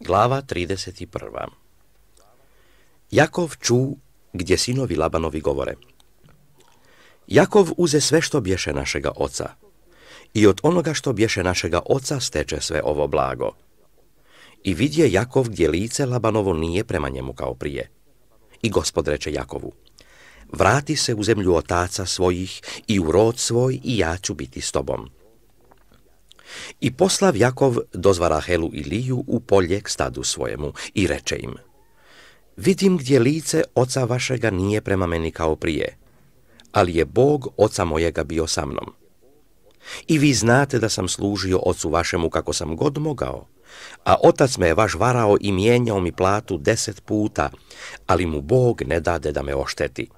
Glava 31. Jakov čú, gdje sinovi Labanovi govore. Jakov uze sve što bješe našega oca i od onoga što bješe našega oca steče sve ovo blago. I vidje Jakov gdje lice Labanovo nije prema njemu kao prije. I gospod reče Jakovu, vrati se u zemlju otaca svojih i u rod svoj i ja ću biti s tobom. I poslav Jakov dozva Rahelu i Liju u polje k stadu svojemu i reče im, vidim gdje lice oca vašega nije prema meni kao prije, ali je Bog oca mojega bio sa mnom. I vi znate da sam služio ocu vašemu kako sam god mogao, a otac me je vaš varao i mijenjao mi platu deset puta, ali mu Bog ne dade da me ošteti.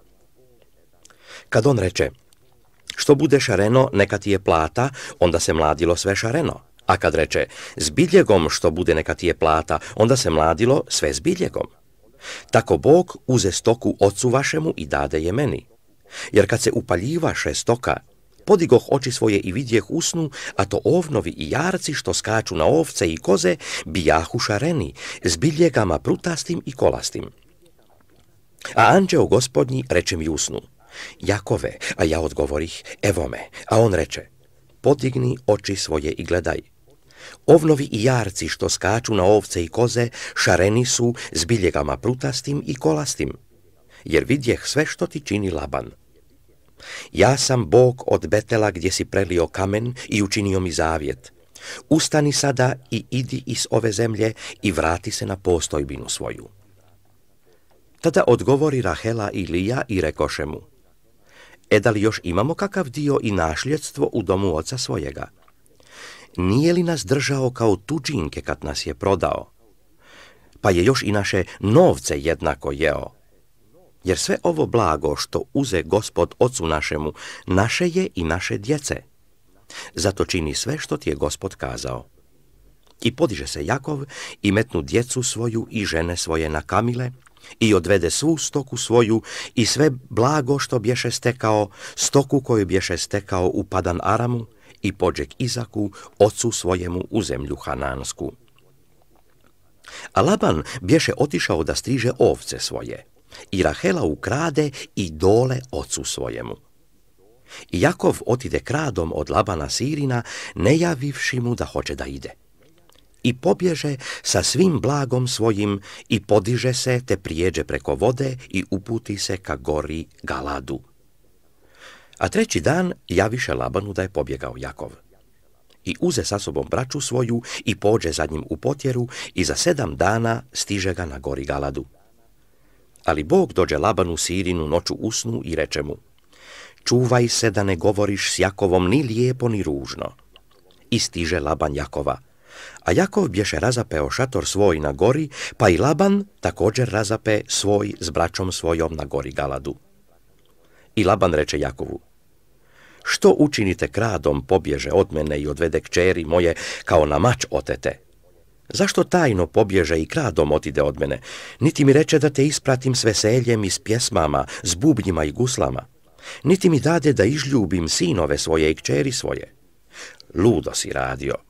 Kad on reče, što bude šareno, neka ti je plata, onda se mladilo sve šareno. A kad reče, s biljegom što bude neka ti je plata, onda se mladilo sve s biljegom. Tako Bog uze stoku ocu vašemu i dade je meni. Jer kad se upaljivaše stoka, podigoh oči svoje i vidjeh usnu, a to ovnovi i jarci što skaču na ovce i koze, bijahu šareni, s biljegama prutastim i kolastim. A anđeo gospodnji reče mi usnu, Jakove, a ja odgovorih, evo me, a on reče, podigni oči svoje i gledaj. Ovnovi i jarci što skaču na ovce i koze, šareni su s biljegama prutastim i kolastim, jer vidjeh sve što ti čini Laban. Ja sam Bog od Betela gdje si prelio kamen i učinio mi zavjet. Ustani sada i idi iz ove zemlje i vrati se na postojbinu svoju. Tada odgovori Rahela i Lija i rekoše mu, E da li još imamo kakav dio i našljedstvo u domu oca svojega? Nije li nas držao kao tuđinke kad nas je prodao? Pa je još i naše novce jednako jeo. Jer sve ovo blago što uze gospod ocu našemu, naše je i naše djece. Zato čini sve što ti je gospod kazao. I podiže se Jakov i metnu djecu svoju i žene svoje na kamile, i odvede svu stoku svoju i sve blago što bješe stekao, stoku koju bješe stekao u Padan Aramu i pođe k Izaku, ocu svojemu u zemlju Hanansku. A Laban bješe otišao da striže ovce svoje i Rahela ukrade i dole ocu svojemu. I Jakov otide kradom od Labana Sirina, ne javivši mu da hoće da ide i pobježe sa svim blagom svojim i podiže se te prijeđe preko vode i uputi se ka gori Galadu. A treći dan javiše Labanu da je pobjegao Jakov. I uze sa sobom braću svoju i pođe za njim u potjeru i za sedam dana stiže ga na gori Galadu. Ali Bog dođe Labanu Sirinu noću usnu i reče mu, čuvaj se da ne govoriš s Jakovom ni lijepo ni ružno. I stiže Laban Jakova, a Jakov bješe razapeo šator svoj na gori, pa i Laban također razape svoj s braćom svojom na gori Galadu. I Laban reče Jakovu, što učinite kradom pobježe od mene i odvede kćeri moje kao na mač otete? Zašto tajno pobježe i kradom otide od mene? Niti mi reče da te ispratim s veseljem i s pjesmama, s bubnjima i guslama. Niti mi dade da izljubim sinove svoje i kćeri svoje. Ludo si radio.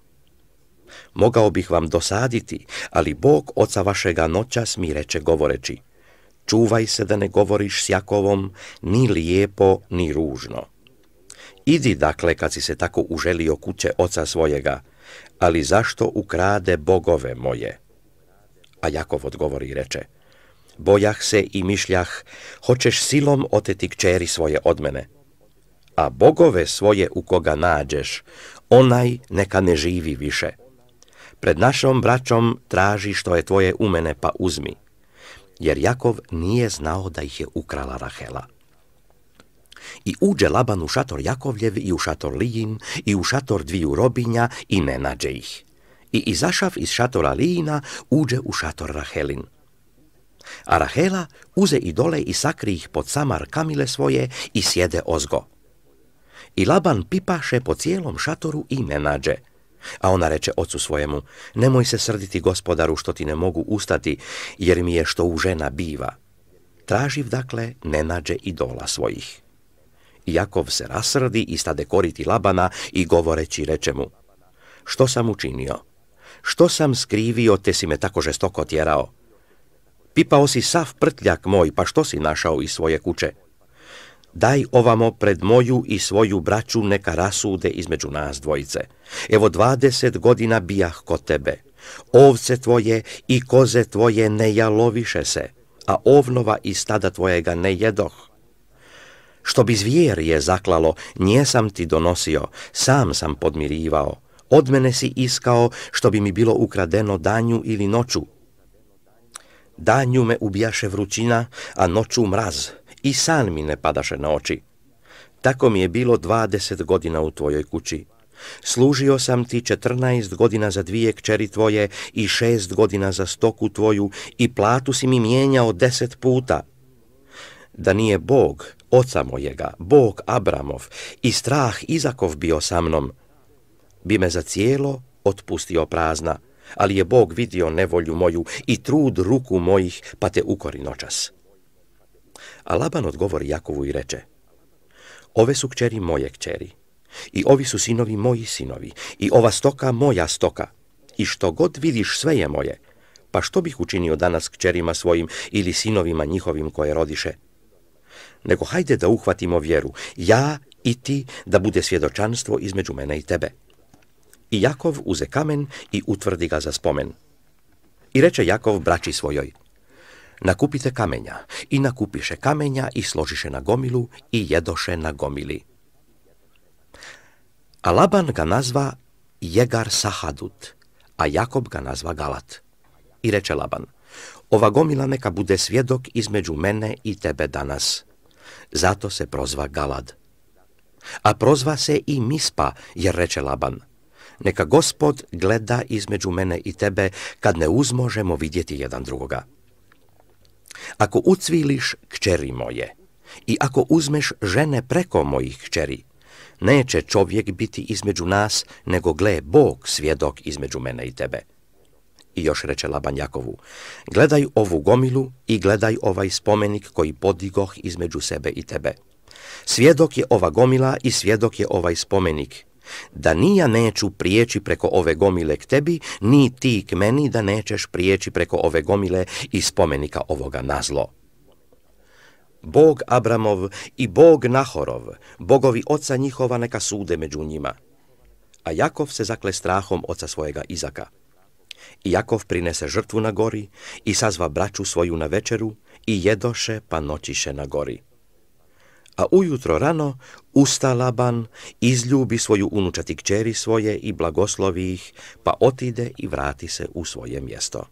Mogao bih vam dosaditi, ali Bog oca vašega noćas mi reče govoreći, čuvaj se da ne govoriš s Jakovom ni lijepo, ni ružno. Idi dakle kad si se tako uželio kuće oca svojega, ali zašto ukrade bogove moje? A Jakov odgovori i reče, bojah se i mišljah, hoćeš silom oteti kćeri svoje od mene, a bogove svoje u koga nađeš, onaj neka ne živi više. Pred našom braćom traži što je tvoje u mene pa uzmi. Jer Jakov nije znao da ih je ukrala Rahela. I uđe Laban u šator Jakovljev i u šator Lijin i u šator dviju robinja i ne nađe ih. I izašav iz šatora Lijina uđe u šator Rahelin. A Rahela uze i dole i sakri ih pod samar kamile svoje i sjede ozgo. I Laban pipaše po cijelom šatoru i ne nađe. A ona reče ocu svojemu, nemoj se srditi gospodaru što ti ne mogu ustati, jer mi je što u žena biva. Traživ dakle ne nađe dola svojih. Jakov se rasrdi i stade koriti Labana i govoreći reče mu, što sam učinio? što sam skrivio, te si me tako žestoko tjerao? Pipao si sav prtljak moj, pa što si našao iz svoje kuće? Daj ovamo pred moju i svoju braću neka rasude između nas dvojice. Evo dvadeset godina bijah kod tebe. Ovce tvoje i koze tvoje ne jaloviše se, a ovnova i stada tvojega ne jedoh. Što bi zvijer je zaklalo, nje sam ti donosio, sam sam podmirivao. Od mene si iskao što bi mi bilo ukradeno danju ili noću. Danju me ubijaše vrućina, a noću mraz, i san mi ne padaše na oči. Tako mi je bilo dvadeset godina u tvojoj kući. Služio sam ti četrnaest godina za dvije kćeri tvoje i šest godina za stoku tvoju i platu si mi mijenjao deset puta. Da nije Bog, oca mojega, Bog Abramov i strah Izakov bio sa mnom, bi me za cijelo otpustio prazna, ali je Bog vidio nevolju moju i trud ruku mojih, pa te ukori noćas. A Laban odgovori Jakovu i reče, ove su kćeri moje kćeri, i ovi su sinovi moji sinovi, i ova stoka moja stoka, i što god vidiš sve je moje, pa što bih učinio danas kćerima svojim ili sinovima njihovim koje rodiše? Nego hajde da uhvatimo vjeru, ja i ti, da bude svjedočanstvo između mene i tebe. I Jakov uze kamen i utvrdi ga za spomen. I reče Jakov braći svojoj, nakupite kamenja, i nakupiše kamenja i složiše na gomilu i jedoše na gomili. A Laban ga nazva Jegar Sahadut, a Jakob ga nazva Galat. I reče Laban, ova gomila neka bude svjedok između mene i tebe danas. Zato se prozva Galad. A prozva se i Mispa, jer reče Laban, neka gospod gleda između mene i tebe kad ne uzmožemo vidjeti jedan drugoga. Ako ucviliš kćeri moje i ako uzmeš žene preko mojih kćeri, neće čovjek biti između nas, nego gle Bog svjedok između mene i tebe. I još reče Laban Jakovu, gledaj ovu gomilu i gledaj ovaj spomenik koji podigoh između sebe i tebe. Svjedok je ova gomila i svjedok je ovaj spomenik, da nija neću prijeći preko ove gomile k tebi, ni ti k meni da nećeš prijeći preko ove gomile i spomenika ovoga nazlo. Bog Abramov i Bog Nahorov, bogovi oca njihova neka sude među njima. A Jakov se zakle strahom oca svojega Izaka. I Jakov prinese žrtvu na gori i sazva braću svoju na večeru i jedoše pa noćiše na gori. A ujutro rano usta Laban, izljubi svoju unučati kćeri svoje i blagoslovi ih, pa otide i vrati se u svoje mjesto.